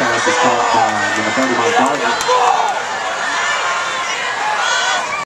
pass is caught by 30, mile